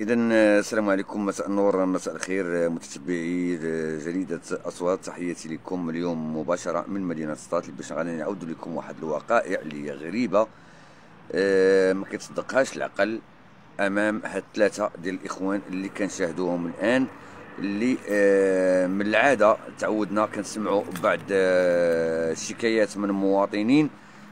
اذا السلام عليكم. مساء النور مساء الخير متتبعي جريده أصوات. تحياتي لكم اليوم مباشرة من مدينة سطات باش غادي نعاود لكم واحد الوقائع اللي هي غريبة. آه، ما كيتصدقهاش العقل أمام هاد ثلاثة ديال الإخوان اللي كنشاهدوهم الآن اللي آه، من العادة تعودنا كنسمعوا بعض آه، الشكايات من المواطنين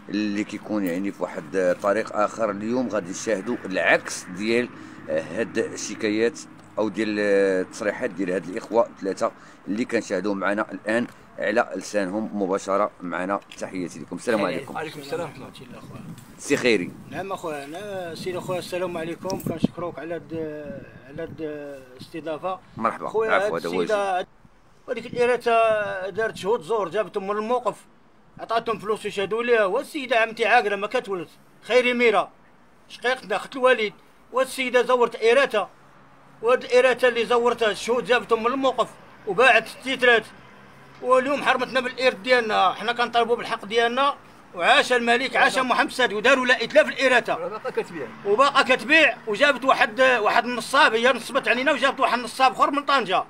اللي كيكون يعني في واحد طريق آخر. اليوم غادي نشاهدوا العكس ديال هاد الشكايات أو ديال التصريحات ديال هاد الإخوة ثلاثة اللي كنشاهدوهم معنا الآن على لسانهم مباشرة معنا. تحياتي لكم. السلام عليكم. وعليكم السلام ورحمة الله اخويا سي خيري. نعم أخويا أنا سيدي اخويا السلام عليكم. كنشكروك على هاد على هاد الاستضافة. مرحبا. هاد هذا هو السيده هذيك الإيرة دارت جهود زور جابتهم من الموقف عطاتهم فلوس يشهدوا ليها. والسيدة عمتي عاقلة ما كتولد. خيري ميره شقيقتنا أخت الوالد والسيدة زورت إيراتها وهاد الإيراتها اللي زورتها الشهود جابتهم من الموقف وباعت التيترات واليوم حرمتنا بالإيرت ديالنا حنا كنطالبوا بالحق ديالنا وعاش الملك عاش محمد السادس وداروا لا إتلاف الإيراتها. باقا كتبيع. وباقا كتبيع وجابت واحد واحد النصاب هي نصبت علينا وجابت واحد النصاب أخر من طنجة.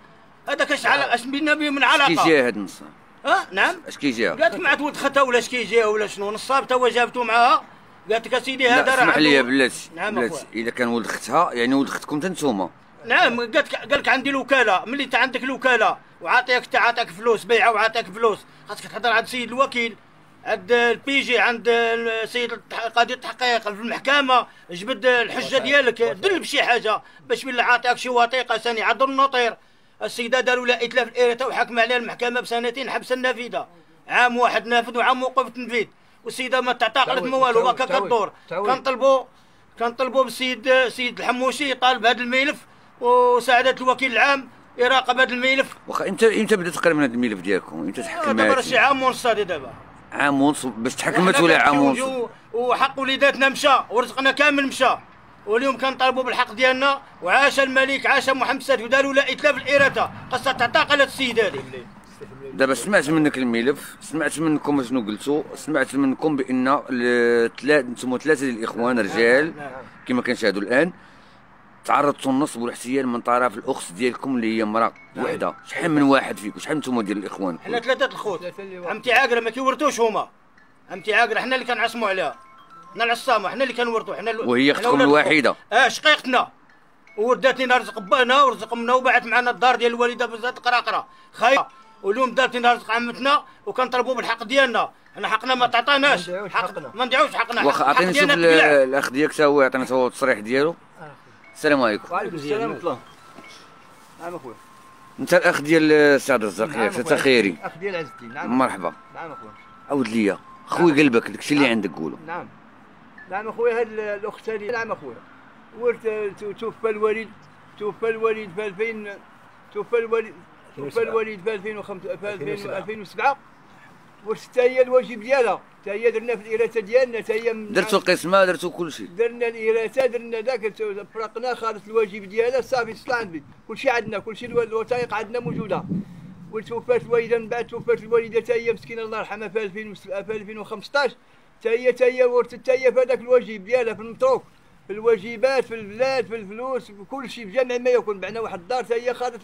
هذاك اش على اش بينا به من اش علاقه كيجي هاد النص ها؟ نعم. اش كيجي قالت مع ولد ختها ولا اش كيجيها ولا شنو؟ نصاب تا هو جابته معاها. قالت لك أسيدي هذا راه اسمح لي بلاتي نعم بلاتي. إذا كان ولد اختها يعني ولد اختكم انت نتوما نعم قالت لك قال لك عندي الوكالة. ملي أنت عندك الوكالة وعاطيك انت عاطيك فلوس بيعة وعاطيك فلوس. خاصك تهضر عند السيد الوكيل عند البي جي عند السيد قاضي التحقيق في المحكمة. جبد الحجة ديالك دل بشي حاجة. باش بالله عاطيك شي وثيقة ثاني عذر النطير. السيدة داروا لها إتلاف الإيرة وحكم عليها المحكمة بسنتين حبس النافذة. عام واحد نافذ وعام موقف تنفيذ. والسيده ما تعتقلت ما والو هكا كدور. كنطلبوا كنطلبوا بالسيد سيد الحموشي طالب هذا الملف وسعادة الوكيل العام يراقب هذا الملف. واخا إمتى إمتى بدا تقريبا هذا الملف ديالكم؟ إمتى دابا راه شي تحكمات عام ونص هذا دابا. عام ونص باش تحكمت ولا عام ونص؟ وحق وليداتنا مشى ورزقنا كامل مشى. واليوم كنطالبوا بالحق ديالنا وعاش الملك عاش محمد السادس وداروا لا إتلاف الإيرة خاصها تعتقل هذا السيد هذا دابا سمعت منك الملف سمعت منكم شنو قلتوا سمعت منكم بأن أنتم ثلاثة ديال الإخوان رجال. كما كنشاهدوا الآن تعرضتوا للنصب والاحتيال من طرف الأخت ديالكم اللي هي امرأة وحدة شحال من واحد فيكم شحال أنتم ديال الإخوان حنا ثلاثة الخوت. عمتي عاقلة ما كيورثوش هما عمتي عاقلة حنا اللي كنعصموا عليها حنا العصامة حنا اللي كنورثوا حنا وهي الخوت. الوحيدة. آه شقيقتنا وردات لنا رزق بانا ورزق منا وبعت معنا الدار ديال الوالدة بزات قراقرة خايبة واليوم دارت لنا رزق عمتنا وكنطلبوا بالحق ديالنا. حنا حقنا ما تعطاناش حقنا. ما ندعوش حقنا. واخا عطيني نشوف تبلع. الأخ ديالك تا هو يعطينا هو التصريح ديالو. السلام عليكم. وعليكم السلام. ورحمه الله نعم أخويا. أنت الأخ ديال السعد الرزاق نعم ياك. انت خيري أخ ديال عز الدين. نعم. مرحبا. نعم أخويا. عاود ليا. خوي قلبك داكشي اللي عندك قولو نعم. نعم أخويا هاد الأخت هذه نعم أخويا. ورث توفى الوالد. توفى الوالد في 2000 توفى الوالد توفى الوالد في 2005 في 2000 2007 ورثت هي الواجب ديالها؟ حتى هي درنا في الإرثة ديالنا حتى هي من- درتو القسمه درتو كلشي. درنا الإرثة درنا ذاك فرقنا خالص الواجب ديالها صافي طلع عندي كلشي عندنا كلشي الو- الوثائق عندنا موجودة. وتوفات الوالدة من بعد توفات الوالدة حتى هي مسكينة الله يرحمها في 2000 في 2015 حتى هي حتى هي ورثت حتى هي في هذاك الواجب ديالها في المتروك. في الواجبات في البلاد في الفلوس في كل شيء بجميع ما يكون. بعنا واحد الدار هي خاضت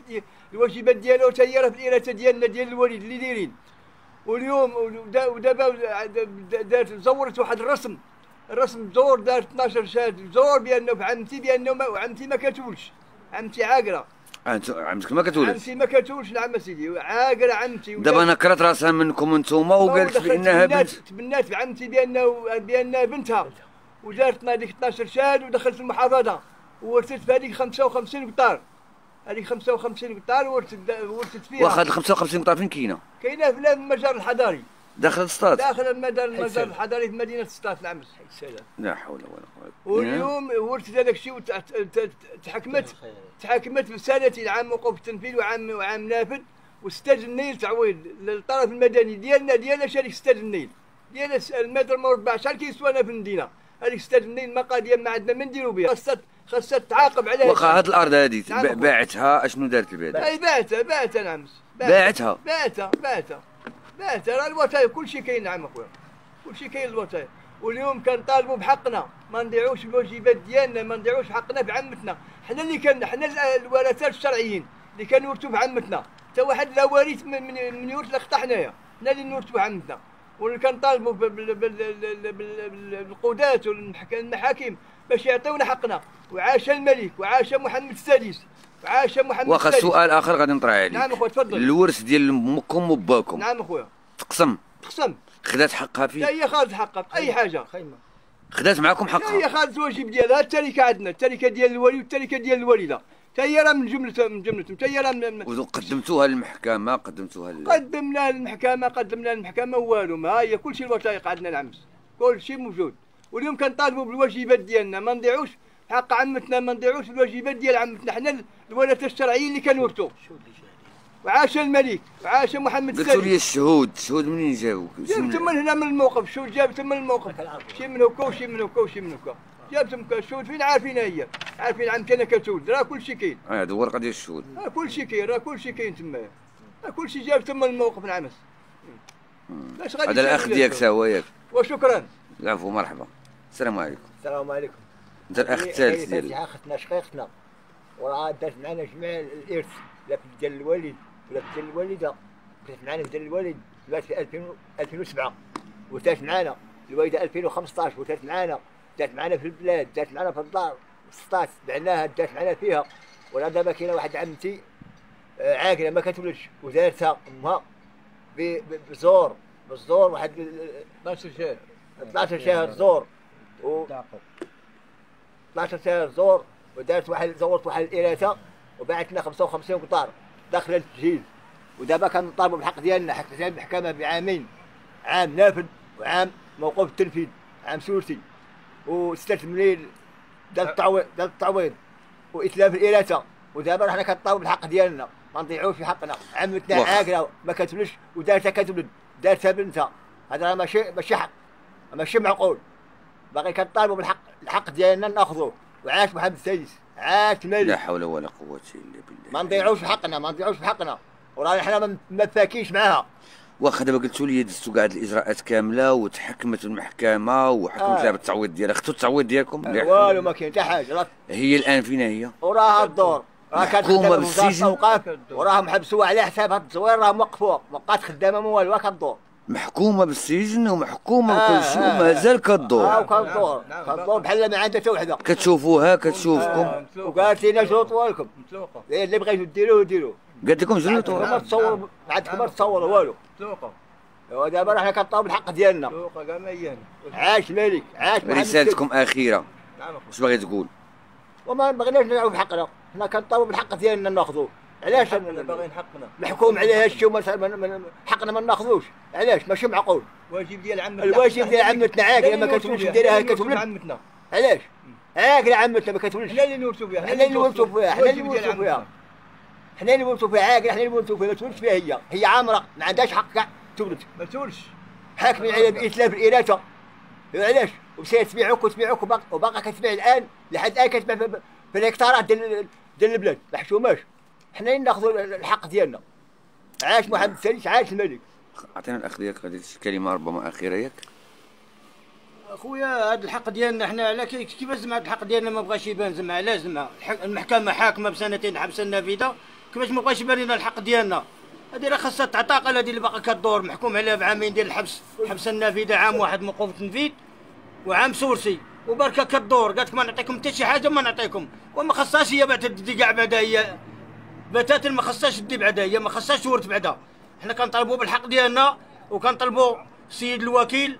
الواجبات ديالها هي راه في الإرثة ديالنا ديال الوالد اللي دايرين. واليوم ودا- ودابا دارت زورت واحد الرسم. الرسم زور دار 12 شهاد زور بأنه في عمتي بأنه ما وعمتي ما كتولش. عمتي عاقرة. عمتك ما كتولد عمتي ما كتولش نعم سيدي. عاقرة عمتي. دابا نكرت راسها منكم أنتوما وقالت بأنها تبنات- بنت. تبنات بعمتي بانه بأنها بنتها. ودارت هذيك 12 شهاد ودخلت المحافظة. وورثت في هذيك 55 قطار هذيك 55 قطار ورثت ورثت فيها. واخا هاد 55 قطار فين كاينة؟ كاينة في المجار الحضاري. داخل السطات داخل المدار المجار الحضاري في مدينة سطات نعم لا حول ولا قوة واليوم ورثت هذاك الشيء وتحكمت تحكمت بسنتين عام وقوف التنفيذ وعام وعام نافذ. وستاج النيل تعويض للطرف المدني ديالنا ديالنا شارك ستاج النيل. ديالنا س- المتر مربع شحال كيسوانا في المدينة. هذيك ستاج النيل ما قاديه ما عندنا ما نديرو بها خاصها خاصها تعاقب عليها واخا هاد الأرض أخويا. باعتها أشنو دارت البعد اي بعتها بعتها نعم. باعتها؟ بعتها بعتها بعتها راه الوثائق كل شيء كاين نعم أخويا. كل شيء كاين الوثائق واليوم كنطالبوا بحقنا. ما نضيعوش الواجبات ديالنا ما نضيعوش حقنا بعمتنا. حنا اللي كان حنا ال- الورثات الشرعيين اللي كنورثوا بعمتنا. حتى واحد لا وارث من من, من يورث لخطا حنايا. حنا اللي نورثوا بعمتنا. واللي كنطالبوا بال- بال- بال- بال- بال- بالقضاة والمحاكم باش يعطيونا حقنا. وعاش الملك وعاش محمد السادس وعاش محمد واخا سؤال آخر غادي نطرح عليك. نعم أخويا، تفضل. الورث ديال امكم وباكم. نعم أخويا. تقسم. تقسم. خدات حقها لا فيه هي خالص حقها في أي حاجة. خيمة. خدات معاكم حقها. هي خالص الواجب ديالها التركة عندنا التركة ديال الولي والتركة ديال الوالدة. راه من جمله من هي راه من- وقدمتوها للمحكمة قدمتوها لل... قدمنا للمحكمة قدمنا للمحكمة والو ما هي كل شيء الوثائق عندنا العمس. كل شيء موجود. واليوم كنطالبوا بالواجبات ديالنا ما نضيعوش حق عمتنا ما نضيعوش الواجبات ديال عمتنا. حنا الورثه الشرعيين اللي كنورثوا وعاش الملك وعاش محمد قلتوا لي السادس الشهود الشهود منين جاوك؟ جبتهم من هنا من الموقف شو جابتهم من الموقف. شي من هكا وشي من هكا وشي من هكا جابتهم كشهود فين عارفين هي عارفين عمتي أنا كشهود راه كل شيء كاين. آه هذا ورقه ديال الشهود راه كل شيء كاين راه كل شيء كاين تمايا راه كل شيء جابتهم من الموقف العمس باش غادي هذا الأخ ديالك لك؟ تا هو ياك وشكرا. العفو مرحبا. السلام عليكم. السلام عليكم. أنت الأخ الثالث ديالي اختنا شقيقتنا. وراه دات معنا جميع الإرث. لا في ديال الوالد. ولا في ديال الوالدة. دات معنا في ديال الوالد. مات في 2000 2007 ودات معنا. الوالدة 2015 ودات معنا. دات معنا في البلاد دات معنا في الدار سطات بعناها دات معنا فيها. وراه دابا كاينة واحد عمتي آه، عاقلة ما كتولدش ودارتها أمها بزور بالزور واحد 12 شهر. 12 شهر زور. و 12 شهر زور ودارت واحد زورت واحد الإرثة وباعت لنا 55 قطار داخل التسجيل ودابا كنطالبوا بالحق ديالنا حق ديال المحكمة بعامين عام نافذ وعام موقوف التنفيذ عام ثلثي وستة مليون دار التعويض دار التعويض. وإتلاف الإرثة ودابا راحنا كنطالبوا بالحق ديالنا. ما نضيعوش في حقنا. عمتنا. عاقلة ما كتولدش ودارتها كتولد دارتها بنتها. هذا راه ماشي ماشي حق. ماشي معقول. باقي كنطالبوا بالحق الحق ديالنا ناخذوه. وعاش محمد السادس. عاش لا الملك حول ولا قوة إلا بالله. ما نضيعوش في حقنا ما نضيعوش في حقنا. ورانا حنا ما- ما فاكينش معاها. واخا دابا قلتوا لي دزتوا كاع هاد الإجراءات كاملة وتحكمت المحكمة وحكمت آه. لها بالتعويض ديالها. خدتوا التعويض ديالكم؟ اللي والو ما كاين حتى حاجة. هي الآن فين هي. وراها الدور. راه وزاره بالسجن. وراهم حبسوها على حساب هاد التصوير راهم وقفوها ما بقات خدامة ما والو كدور محكومة بالسجن ومحكومة آه، بكل شيء آه. ومازال آه كدور وكدور نعم، كدور بحال ما عندها حتى وحدة. كتشوفوها كتشوفكم. آه. وقالت لنا جوطوا لكم مطلوقه اللي بغيتوا ديروه ديروه. قالت لكم نعم، ما تصور. ما عندكم ما. تصوروا والو مطلوقه ودابا راحنا كنطالبوا بالحق ديالنا. مطلوقه كاع ميان عاش الملك عاش رسالتكم أخيرة. نعم اخويا واش باغي تقول؟ وما بغيناش نلعبوا بحقنا. حنا كنطالبوا بالحق ديالنا ناخذوه. علاش؟ باغيين حقنا. محكوم عليه هادشي وما ما- ما- حقنا ما ناخذوش. علاش؟ ماشي معقول. واجب ديال عمتنا. الواجب ديال عمتنا عاقلة ما حنا اللي ديرها كتولد عمتنا علاش؟ عاقلة عمتنا ما كتولدش حنا اللي نورثوا بها حنا اللي نورثوا فيها حنا اللي الواجب نورثوا فيها عمتنا. حنا اللي نورثوا فيها عاقله حنا اللي نورثوا فيها ما تولدش فيها هي. هي عامرة ما عندهاش حق كاع تولد. ما تولش حاكمين عليها بإتلاف الإرادة علاش؟ ومشات تبيعوك وتبيعوك وباق- وباقا كتبيع الآن لحد الآن كتبيع في- في الهكتارات ديال ديال البلاد. ما حشوماش. حنا اللي ناخذوا الحق ديالنا. عاش محمد السادس عاش الملك. عطينا الأخ ديالك غادي كلمة ربما أخيرة ياك. أخويا هذا الحق ديالنا حنا على كي- كيفاش زعما هذا الحق ديالنا؟ ما بغاش يبان زعما علاش زعما. المحكمة حاكمة بسنتين حبس النافذه كيفاش ما بغاش يبان لنا الحق ديالنا؟ هذه راه خاصها تعتقل هذه اللي باقا كدور محكوم عليها بعامين ديال الحبس. حبس النافذة عام واحد موقوف تنفيذ وعام سورسي. وبركة كدور. قالت ما نعطيكم حتى شي حاجة ما نعطيكم. وما خصهاش هي بعد تدي كاع بعدا هي بتاتا ما خصهاش تدي بعدا هي ما خصهاش تورث بعدا. حنا كنطالبوا بالحق ديالنا وكنطلبوا السيد الوكيل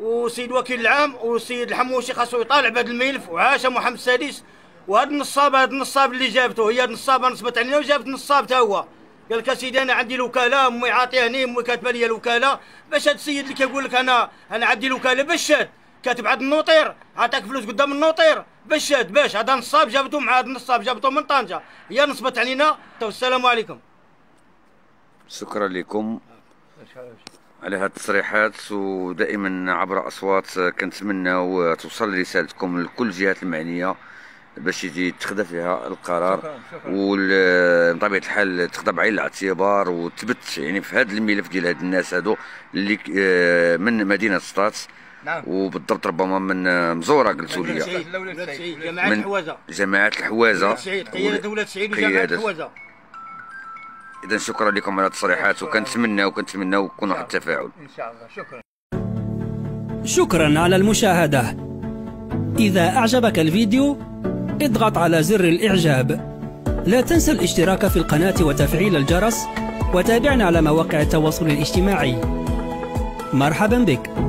وسيد وكيل العام والسيد الحموشي خاصو يطالع بهذا الملف وعاش محمد السادس. وهذا النصاب هذا النصاب اللي جابته هي النصابه نصبت علينا وجابت نصاب تا هو. قال لك أسيدي أنا عندي الوكالة أمي عاطيهني أمي كاتبة لي الوكالة. باش هذا السيد اللي كيقول لك أنا أنا عندي الوكالة باش شاد كاتب عند النوطير عطاك فلوس قدام النوطير. باش شاد باش هذا نصاب جابته مع هذا النصاب جابته من طنجة. هي نصبت علينا والسلام عليكم. شكرا لكم. على هذه التصريحات ودائما عبر أصوات كنتمنى توصل رسالتكم لكل الجهات المعنية. باش يجي يتخذ فيها القرار شكراً، شكراً. وبطبيعه الحال تخضع بعين الاعتبار وتثبت يعني في هذا الملف ديال هاد الناس هادو اللي آه، من مدينة سطات نعم. وبالضبط ربما من آه، مزورة الحوازة جماعة الحوازة. ولاد سعيد قيادة ولاد سعيد وجماعة قيادة. الحوازة اذا شكرا لكم على التصريحات وكنتمنى وكنتمنى يكون واحد التفاعل. إن شاء الله شكرا. شكرا على المشاهدة. إذا أعجبك الفيديو اضغط على زر الإعجاب. لا تنسى الاشتراك في القناة وتفعيل الجرس وتابعنا على مواقع التواصل الاجتماعي. مرحبا بك.